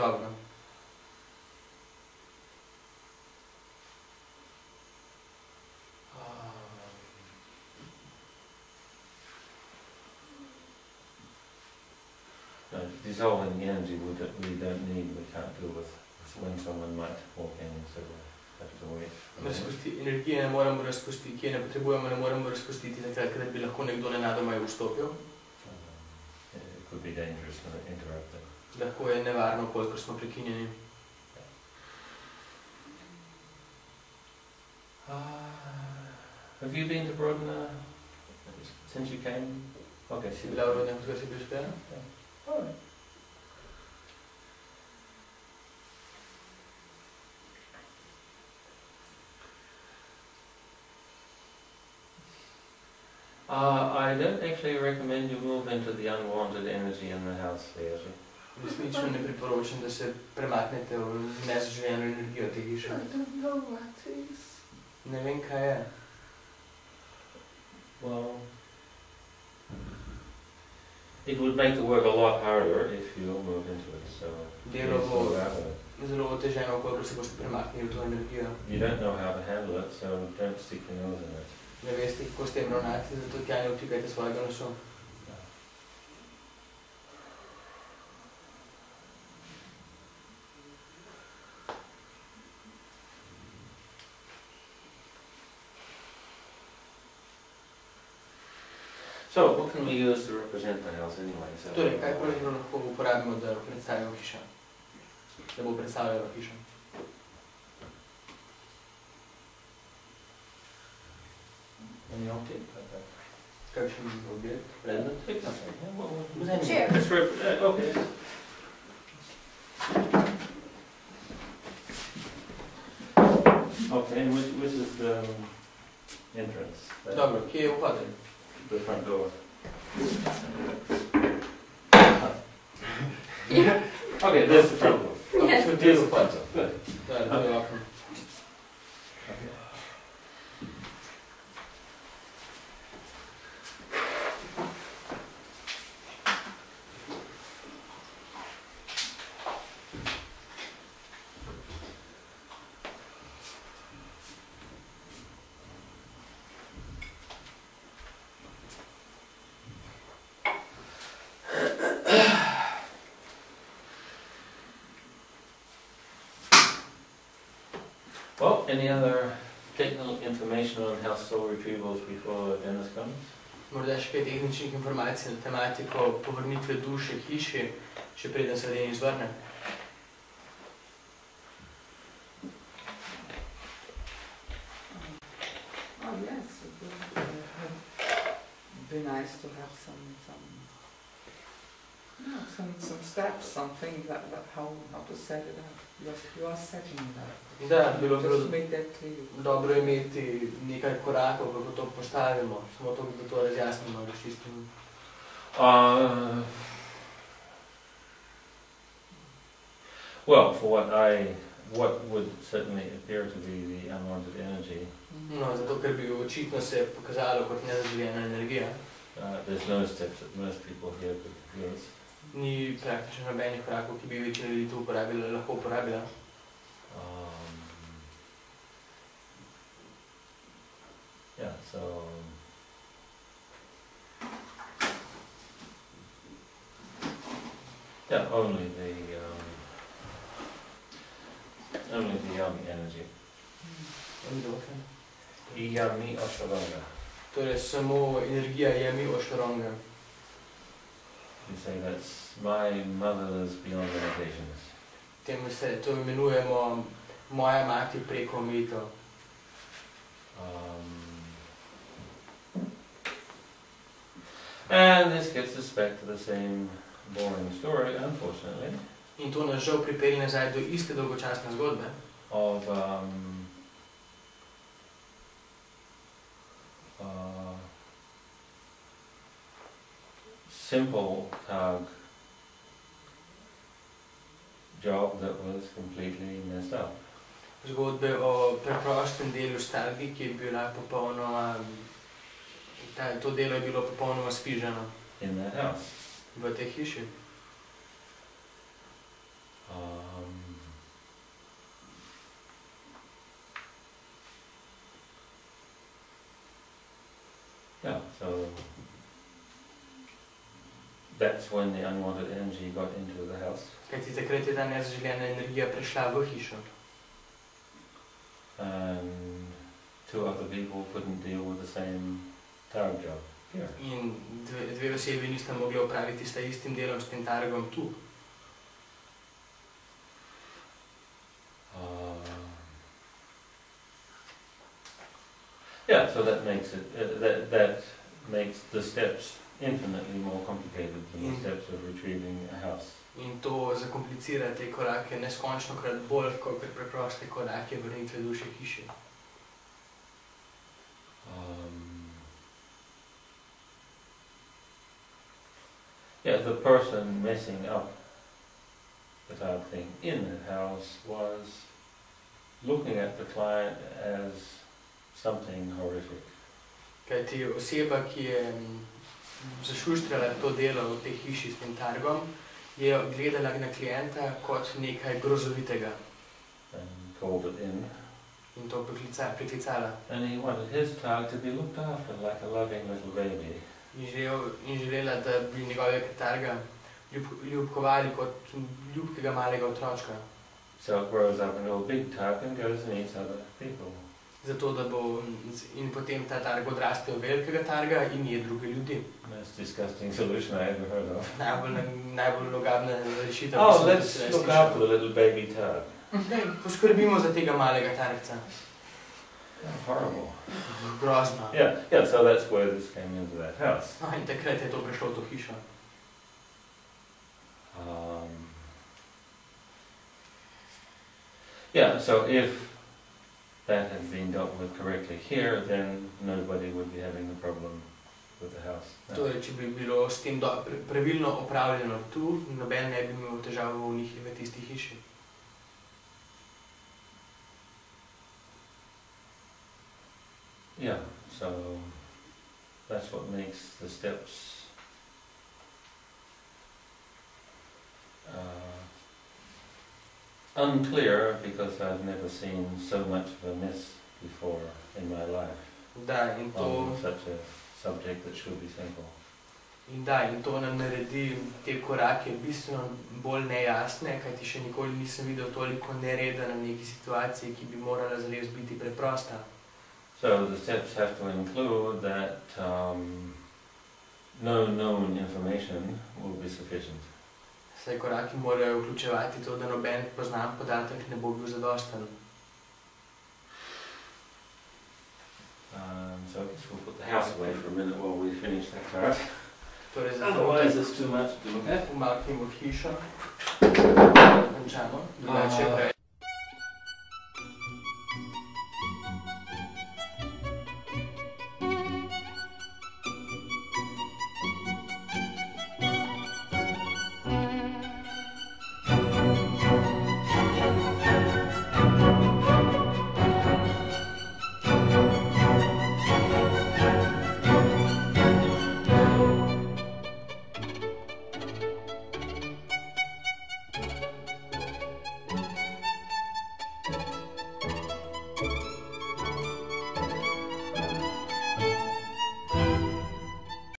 Dobro. No, dissolving the energy we don't, we don't need, we can't deal with when someone might walk in, so we have to wait. for that. Energije ne moremo razpustiti, ki je ne potrebujemo, ne moremo razpustiti takrat, kadar bi lahko nekdo nenadoma jo vstopil. Um, It could be dangerous to interrupt them. Lahko je nevarno, koliko smo prekinjeni. Uh, have you been to Brodna since you came? Okay, Si bila v rodnem, ko si bil spela? Alright. Uh, I don't actually recommend you move into the unwanted energy in the house there. Resnično ne priporočam, da se premaknete v nezaželjeno energijo te hiše. don't know what is. Ne vem, kaj je. Well, it would make the work a lot harder if you move into it, so Delo please bo move out of it. zelo oteženo, koliko se boste premaknili v to energijo. You don't know how to handle it, so don't stick your nose in it. Ne veste, kako s tem ravnati, zato tja ne vtikajte svojega nosu. So, what can we use to represent the house anyway? So, Torej, kaj pravzaprav lahko uporabimo, da predstavimo hišo? Da bo predstavljala hišo. Any object? Kakšen objekt? Chair. let's rep- uh, okay. Okay, and which, which is the um, entrance? Dobro, kje je vhod? The front door. Okay, there's the front door. Yes. To je vhod. Good. Da, to je Well, any other technical information on house soul retrievals before Dennis comes? Morda še kaj tehničnih informacij na tematiko povrnitve duše hiši, preden se Denis vrne. Some, some steps, something that, that how, how to set it up. You are, you are setting it up. Da, bilo bi dobro imeti nekaj korakov, kako to postavimo, samo to, da to razjasnimo, razčistimo. Uh, well, for what I, what would certainly appear to be the unwanted energy, No, zato, ker bi očitno se pokazalo kot nezaželjena energija. uh, there's no steps that most people here could use. Ni praktično nobenih korakov, ki bi večina ljudi to uporabila, lahko uporabila. Um, yeah, so. Yeah, only the um, only the young energy. Yami Ashavanga. Torej, samo energija mi ošaronga. You say that's my mother's beyond limitations. Temu se to imenujemo moja mati preko omejitev. Um, and this gets us back to the same boring story, unfortunately, In to nas žal pripelje nazaj do iste dolgočasne zgodbe. of um, simple tag job that was completely messed up. Zgodbe o preprostem delu stavbi, ki je bila popolnoma, ta, to delo je bilo popolnoma spiženo in that house. v tej hiši. Um, that's when the unwanted energy got into the house. Kajti takrat je ta nezaželjena energija prišla v hišo. And two other people couldn't deal with the same tower job here. In dve, dve osebi nista mogli opraviti sta istim delom s tem targom tu. Uh, yeah, so that makes it uh, that that makes the steps infinitely more complicated than the Mm. steps of retrieving a house. In to zakomplicira te korake neskončno krat bolj, kot preproste korake vrnitve duše hiše. Um, yeah, the person messing up the type thing in the house was looking at the client as something horrific. Kajti oseba, ki je zašuštrala to delo v tej hiši s tem targom, je gledala na klienta kot nekaj grozovitega and called it in. in to priklica, priklicala. And he wanted his child to be looked after like a loving little baby. In, želel, in želela, da bi njegovega targa ljub, ljubkovali kot ljubkega malega otročka. So it grows up into a big tug and goes and eats other people. Zato, da bo in potem ta targ odraste v velikega targa in je druge ljudi. Most disgusting solution I ever heard of. Najbolj, najbolj logabna rešitev. Oh, let's look after the little baby tug. Daj, Poskrbimo za tega malega targca. Horrible. Grozno. Yeah, yeah, so that's where this came into that house. No, in takrat je to prišlo v to hišo. Um, yeah, so if that had been dealt with correctly here, then nobody would be having the problem with the house. No. Torej, če bi bilo s tem do, pre, pravilno opravljeno tu, noben ne bi imel težav v njih v tisti hiši. Yeah, so that's what makes the steps uh, unclear because I've never seen so much of a mess before in my life Da, in to, on such a subject that should be simple. in da, in to nam naredi te korake bistveno bolj nejasne, kajti še nikoli nisem videl toliko nereda na neki situaciji, ki bi morala zares biti preprosta. So the steps have to include that um, no known information will be sufficient. Saj koraki morajo vključevati to, da noben poznan podatek ne bo bil zadosten. Um, so I guess we'll put the house away for a minute while we finish that part. Torej, zato Otherwise it's too much to look at. umaknimo hišo, končamo, drugače je Ah. preveč.